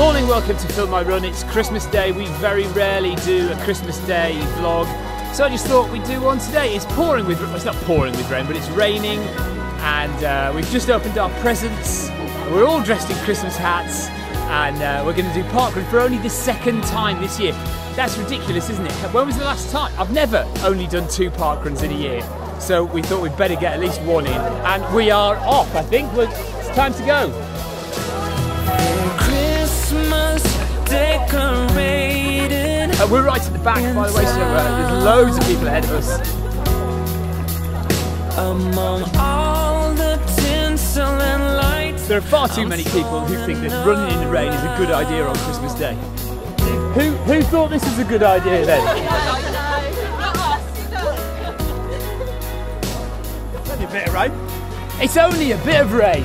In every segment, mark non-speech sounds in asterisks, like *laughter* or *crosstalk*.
Morning, welcome to Film My Run. It's Christmas Day. We very rarely do a Christmas Day vlog, so I just thought we'd do one today. It's pouring with, well, it's not pouring with rain, but it's raining, and uh, we've just opened our presents. We're all dressed in Christmas hats, and uh, we're going to do parkrun for only the second time this year. That's ridiculous, isn't it? When was the last time? I've never only done two parkruns in a year, so we thought we'd better get at least one in, and we are off. I think it's time to go. Decorated. Uh, we're right at the back, by the way, so uh, there's loads of people ahead of us. Among all the tinsel and lights. There are far too many people who think that running in the rain is a good idea on Christmas Day. Who, who thought this was a good idea then? *laughs* It's only a bit of rain. It's only a bit of rain.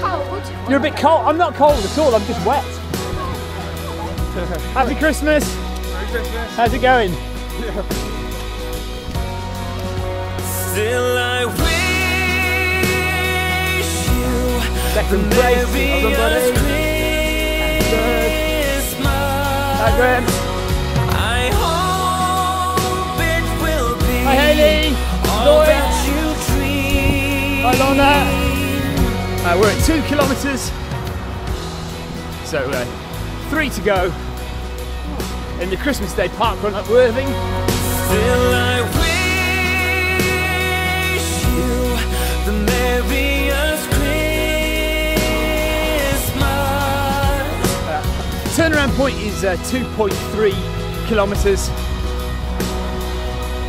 cold. You're a bit cold. I'm not cold at all, I'm just wet. Happy Christmas. Merry Christmas. How's it going? Still I wish you Second place. Well merriest done. Christmas. Hi, Graham. I hope it will be Hi, Hayley. all Lloyd. that you dream. Hi, Lorna. Uh, we're at two kilometres. So, uh, three to go in the Christmas Day park run at Worthing. Still I wish you the merriest Christmas. Turnaround point is uh, 2.3 kilometres.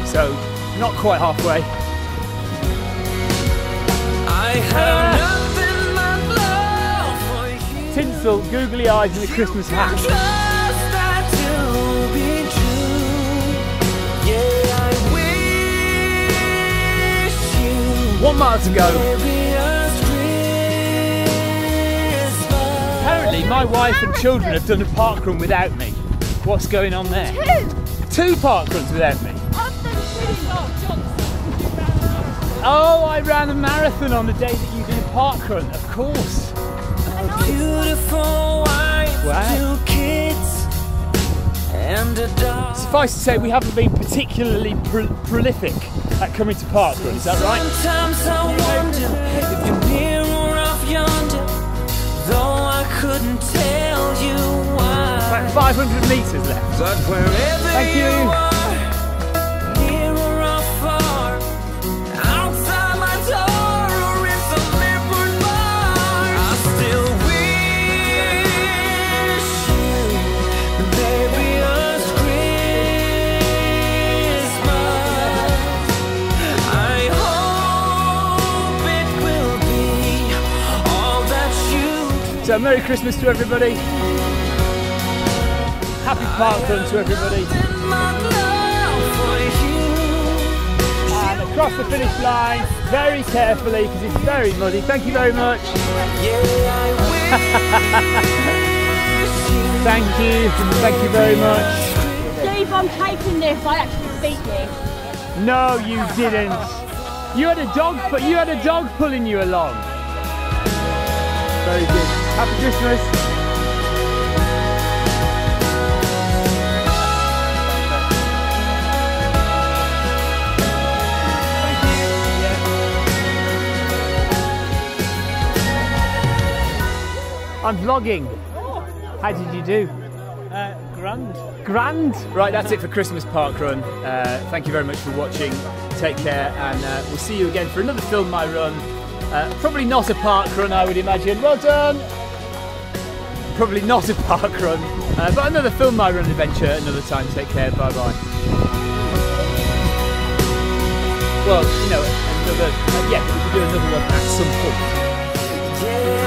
So, not quite halfway. I have nothing but love for you. Tinsel, googly eyes, and a Christmas hat. One mile to go. Apparently, my wife and children have done a park run without me. What's going on there? Two. Two park runs without me. I've done two. Oh, I ran a marathon on the day that you did a park run, of course. Beautiful wife, Wow. Suffice to say, we haven't been particularly pro- prolific at coming to park runs, is that right? Sometimes I wonder if you're near or off yonder, though I couldn't tell you About 500 metres left. Thank you. are, So, Merry Christmas to everybody. Happy park run to everybody. my love. And across the finish line, very carefully, because it's very muddy. Thank you very much. Yeah, I wish you Thank you. Thank you very much. Steve, I'm taking this. I actually beat you. No, you didn't. You had a dog, but you had a dog pulling you along. Very good. Happy Christmas. Thank you. Yeah. I'm vlogging. How did you do? Uh, grand. Grand. Right, that's it for Christmas Park Run. Uh, thank you very much for watching. Take care, and uh, we'll see you again for another Film My Run. Uh, probably not a park run, I would imagine. Well done. Probably not a park run, uh, but another Film My Run adventure another time. Take care. Bye bye. Well, you know, another. Uh, yeah, we could do another one at some point.